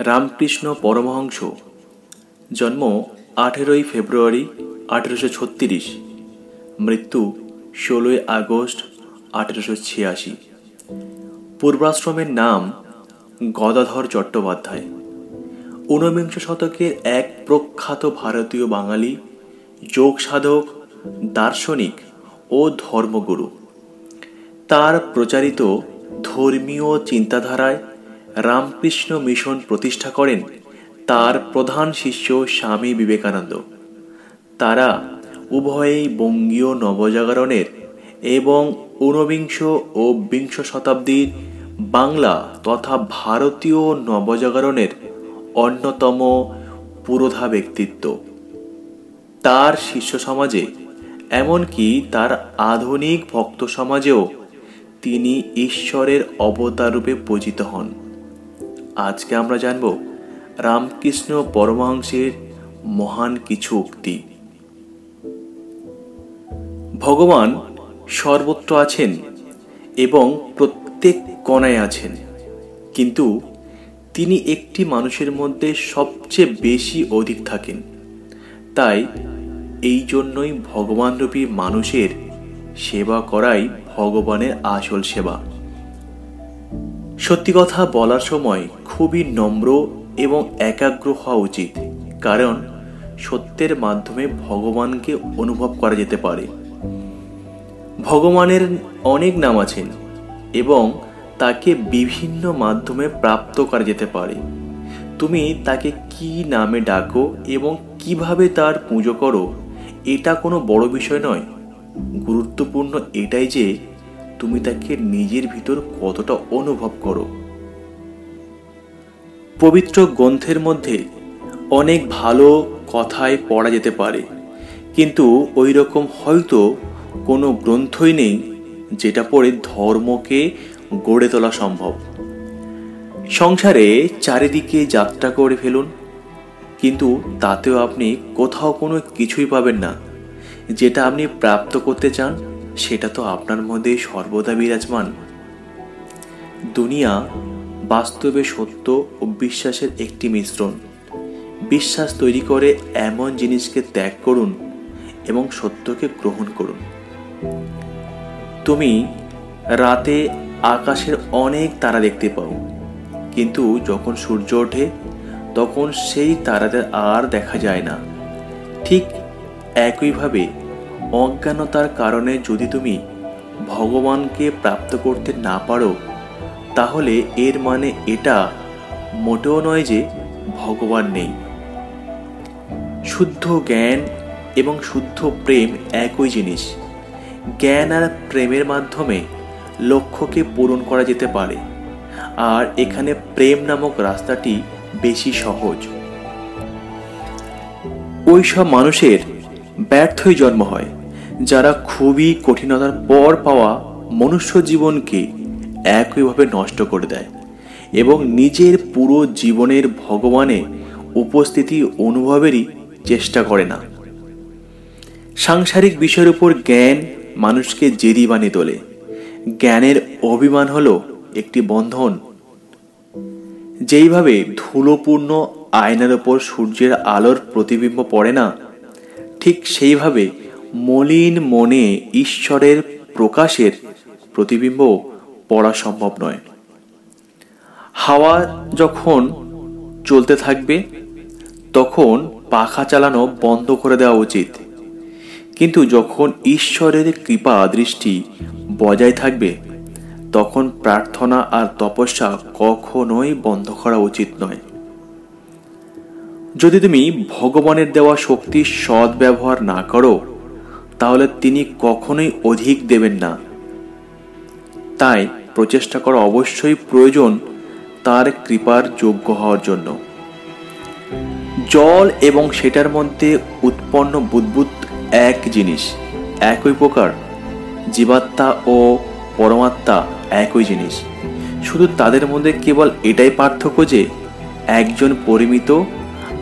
রামকৃষ্ণ পরমহংস। জন্ম আঠেরোই ফেব্রুয়ারি আঠেরোশো ছত্রিশ। মৃত্যু ষোলোই আগস্ট আঠেরোশো ছিয়াশি। পূর্বাশ্রমের নাম গদাধর চট্টোপাধ্যায়। ঊনবিংশ শতকের এক প্রখ্যাত ভারতীয় বাঙালি যোগ সাধক দার্শনিক ও ধর্মগুরু। তার প্রচারিত ধর্মীয় চিন্তাধারায় রামকৃষ্ণ মিশন প্রতিষ্ঠা করেন তার প্রধান শিষ্য স্বামী বিবেকানন্দ। তারা উভয়েই বঙ্গীয় নবজাগরণের এবং ঊনবিংশ ও বিংশ শতাব্দীর বাংলা তথা ভারতীয় নবজাগরণের অন্যতম পুরোধা ব্যক্তিত্ব। তার শিষ্য সমাজে, এমনকি তার আধুনিক ভক্ত সমাজেও তিনি ঈশ্বরের অবতার রূপে পূজিত হন। আজকে আমরা জানব রামকৃষ্ণ পরমহংসের মহান কিছু উক্তি। ভগবান সর্বত্র আছেন এবং প্রত্যেক কণায় আছেন, কিন্তু তিনি একটি মানুষের মধ্যে সবচেয়ে বেশি অধিক থাকেন। তাই এই জন্যই ভগবানরূপী মানুষের সেবা করাই ভগবানের আসল সেবা। সত্যি কথা বলার সময় খুবই নম্র এবং একাগ্র হওয়া উচিত, কারণ সত্যের মাধ্যমে ভগবানকে অনুভব করা যেতে পারে। ভগবানের অনেক নাম আছেন এবং তাকে বিভিন্ন মাধ্যমে প্রাপ্ত করা যেতে পারে। তুমি তাকে কি নামে ডাকো এবং কীভাবে তার পুজো করো, এটা কোনো বড় বিষয় নয়। গুরুত্বপূর্ণ এটাই যে তুমি তাকে নিজের ভিতর কতটা অনুভব করো? পবিত্র গ্রন্থের মধ্যে অনেক ভালো কথায় পড়া যেতে পারে, কিন্তু ওই রকম হয়তো কোনো গ্রন্থই নেই যেটা পড়ে ধর্মকে গড়ে তোলা সম্ভব। সংসারে চারিদিকে যাত্রা করে ফেলুন, কিন্তু তাতেও আপনি কোথাও কোনো কিছুই পাবেন না, যেটা আপনি প্রাপ্ত করতে চান। সেটা তো আপনার মধ্যে সর্বদা বিরাজমান। দুনিয়া বাস্তবে সত্য ও বিশ্বাসের একটি মিশ্রণ। বিশ্বাস তৈরি করে এমন জিনিসকে ত্যাগ করুন এবং সত্যকে গ্রহণ করুন। তুমি রাতে আকাশের অনেক তারা দেখতে পাও, কিন্তু যখন সূর্য ওঠে, তখন সেই তারাদের আর দেখা যায় না। ঠিক একইভাবে অজ্ঞানতার কারণে যদি তুমি ভগবানকে প্রাপ্ত করতে না পারো, তাহলে এর মানে এটা মোটেও নয় যে ভগবান নেই। শুদ্ধ জ্ঞান এবং শুদ্ধ প্রেম একই জিনিস। জ্ঞান আর প্রেমের মাধ্যমে লক্ষ্যকে পূরণ করা যেতে পারে। আর এখানে প্রেম নামক রাস্তাটি বেশি সহজ। ওই সব মানুষের ব্যর্থই জন্ম হয়। যারা খুবই কঠিনতার পর পাওয়া মনুষ্য জীবনকে একইভাবে নষ্ট করে দেয় এবং নিজের পুরো জীবনের ভগবানে উপস্থিতি অনুভবেরই চেষ্টা করে না। সাংসারিক বিষয়ের উপর জ্ঞান মানুষকে জেদি বানিয়ে তোলে। জ্ঞানের অভিমান হল একটি বন্ধন। যেইভাবে ধুলোপূর্ণ আয়নার ওপর সূর্যের আলোর প্রতিবিম্ব পড়ে না, ঠিক সেইভাবে মলিন মনে ঈশ্বরের প্রকাশের প্রতিবিম্ব পড়া সম্ভব নয়। হাওয়া যখন চলতে থাকবে, তখন পাখা চালানো বন্ধ করে দেওয়া উচিত। কিন্তু যখন ঈশ্বরের কৃপা দৃষ্টি বজায় থাকবে, তখন প্রার্থনা আর তপস্যা কখনোই বন্ধ করা উচিত নয়। যদি তুমি ভগবানের দেওয়া শক্তির সৎ ব্যবহার না করো তাহলে তিনি কখনোই অধিক দেবেন না। তাই প্রচেষ্টা করা অবশ্যই প্রয়োজন তার কৃপার যোগ্য হওয়ার জন্য। জল এবং সেটার মধ্যে উৎপন্ন বুদ্বুদ এক জিনিস, একই প্রকার। জীবাত্মা ও পরমাত্মা একই জিনিস। শুধু তাদের মধ্যে কেবল এটাই পার্থক্য যে, একজন পরিমিত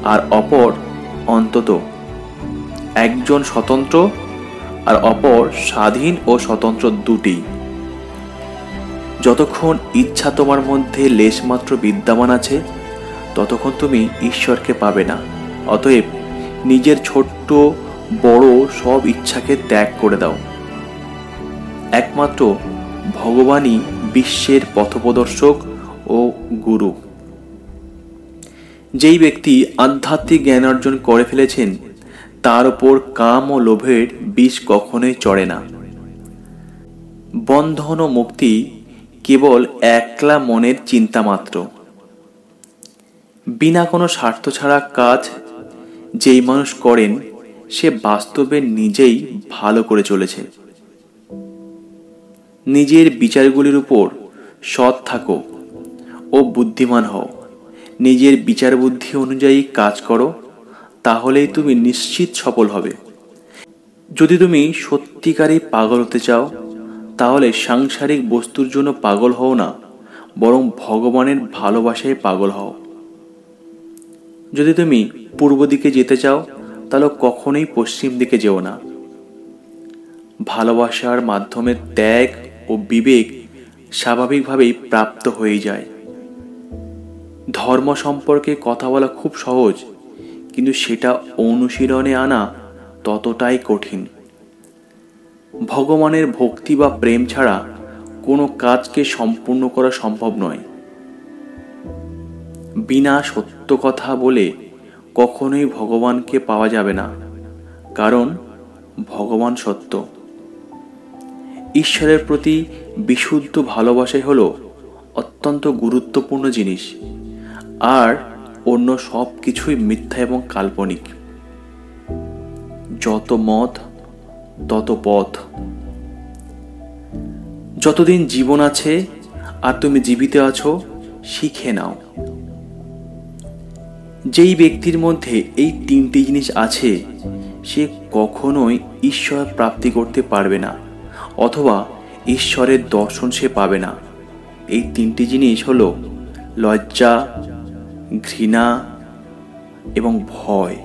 আর অপর অন্তত। একজন স্বতন্ত্র আর অপর স্বাধীন ও স্বতন্ত্র দুটি। যতক্ষণ ইচ্ছা তোমার মধ্যে লেশমাত্র বিদ্যমান আছে, ততক্ষণ তুমি ঈশ্বরকে পাবে না। অতএব নিজের ছোট্ট, বড় সব ইচ্ছাকে ত্যাগ করে দাও। একমাত্র ভগবানই বিশ্বের পথপ্রদর্শক ও গুরু। যেই ব্যক্তি আধ্যাত্মিক জ্ঞান অর্জন করে ফেলেছেন তার ওপর কাম ও লোভের বিষ কখনোই চড়ে না। বন্ধন ও মুক্তি কেবল একলা মনের চিন্তা মাত্র। বিনা কোনো স্বার্থ ছাড়া কাজ যেই মানুষ করেন, সে বাস্তবে নিজেই ভালো করে চলেছে। নিজের বিচারগুলির উপর সৎ থাকো ও বুদ্ধিমান হও। নিজের বিচার বুদ্ধি অনুযায়ী কাজ করো তাহলেই তুমি নিশ্চিত সফল হবে। যদি তুমি সত্যিকারই পাগল হতে চাও, তাহলে সাংসারিক বস্তুর জন্য পাগল হও না, বরং ভগবানের ভালোবাসায় পাগল হও। যদি তুমি পূর্ব দিকে যেতে চাও, তাহলে কখনোই পশ্চিম দিকে যেও না। ভালোবাসার মাধ্যমে ত্যাগ ও বিবেক স্বাভাবিকভাবেই প্রাপ্ত হয়ে যায়। ধর্ম সম্পর্কে কথা বলা খুব সহজ। কিন্তু সেটা অনুশীলনে আনা ততটাই কঠিন। ভগবানের ভক্তি বা প্রেম ছাড়া কোনো কাজকে সম্পূর্ণ করা সম্ভব নয়। বিনা সত্য কথা বলে কখনোই ভগবানকে পাওয়া যাবে না, কারণ ভগবান সত্য। ঈশ্বরের প্রতি বিশুদ্ধ ভালোবাসাই হলো অত্যন্ত গুরুত্বপূর্ণ জিনিস, আর অন্য সব কিছুই মিথ্যা এবং কাল্পনিক। যত মত, তত পথ। যতদিন জীবন আছে আর তুমি জীবিত আছো, শিখে নাও। যেই ব্যক্তির মধ্যে এই তিনটি জিনিস আছে, সে কখনোই ঈশ্বর প্রাপ্তি করতে পারবে না, অথবা ঈশ্বরের দর্শন সে পাবে না। এই তিনটি জিনিস হলো লজ্জা ঘৃণা এবং ভয়।